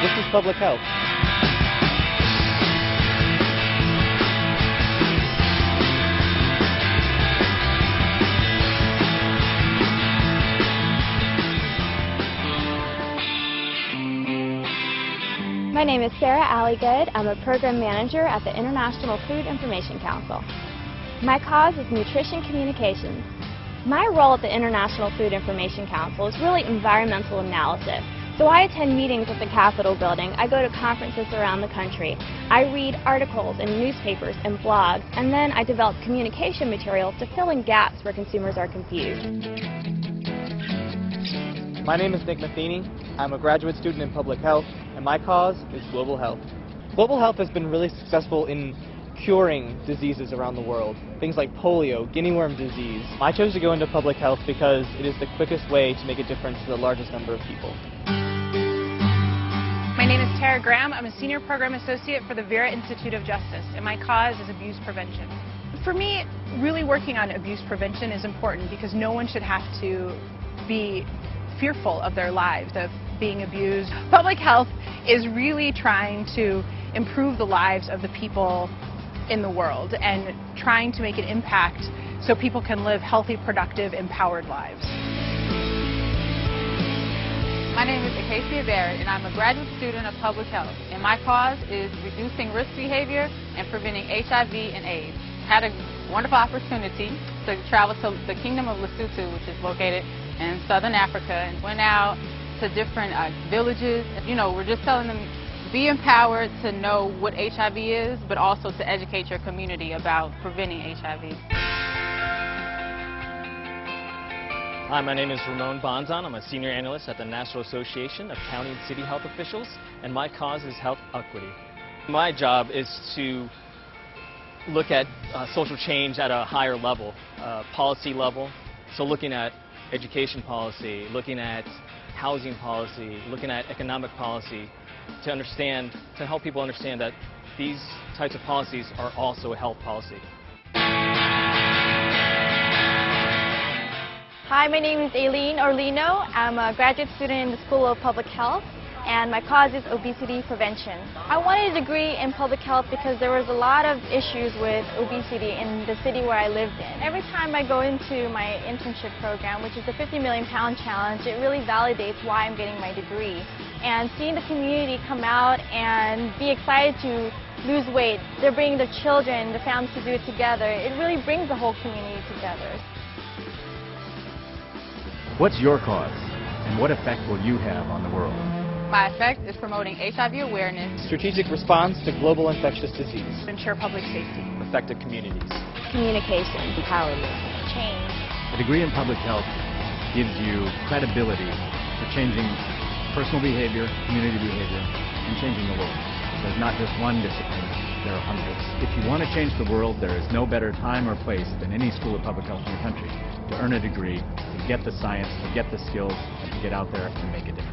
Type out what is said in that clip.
This is public health. My name is Sarah Alligood. I'm a program manager at the International Food Information Council. My cause is nutrition communications. My role at the International Food Information Council is really environmental analysis. So I attend meetings at the Capitol building, I go to conferences around the country, I read articles in newspapers and blogs, and then I develop communication materials to fill in gaps where consumers are confused. My name is Nick Matheny. I'm a graduate student in public health, and my cause is global health. Global health has been really successful in curing diseases around the world, things like polio, guinea worm disease. I chose to go into public health because it is the quickest way to make a difference to the largest number of people. My name is Tara Graham. I'm a senior program associate for the Vera Institute of Justice, and my cause is abuse prevention. For me, really working on abuse prevention is important because no one should have to be fearful of their lives, of being abused. Public health is really trying to improve the lives of the people in the world and trying to make an impact so people can live healthy, productive, empowered lives. My name is Acacia Barrett, and I'm a graduate student of public health, and my cause is reducing risk behavior and preventing HIV and AIDS. Had a wonderful opportunity to travel to the Kingdom of Lesotho, which is located in southern Africa, and went out to different uh, villages. You know, we're just telling them be empowered to know what HIV is, but also to educate your community about preventing HIV. Hi, my name is Ramon Bonzon. I'm a senior analyst at the National Association of County and City Health Officials, and my cause is health equity. My job is to look at uh, social change at a higher level, uh, policy level. So looking at education policy, looking at housing policy, looking at economic policy, to understand, to help people understand that these types of policies are also a health policy. Hi, my name is Aileen Orlino. I'm a graduate student in the School of Public Health and my cause is obesity prevention. I wanted a degree in public health because there was a lot of issues with obesity in the city where I lived in. Every time I go into my internship program, which is the 50 million pound challenge, it really validates why I'm getting my degree. And seeing the community come out and be excited to lose weight, they're bringing their children, the families to do it together, it really brings the whole community together. What's your cause, and what effect will you have on the world? My effect is promoting HIV awareness, Strategic response to global infectious disease. Ensure public safety. Effective communities. Communication, empowerment, change. A degree in public health gives you credibility for changing personal behavior, community behavior, and changing the world. There's not just one discipline, there are hundreds. If you want to change the world, there is no better time or place than any school of public health in the country to earn a degree, to get the science, to get the skills, and to get out there and make a difference.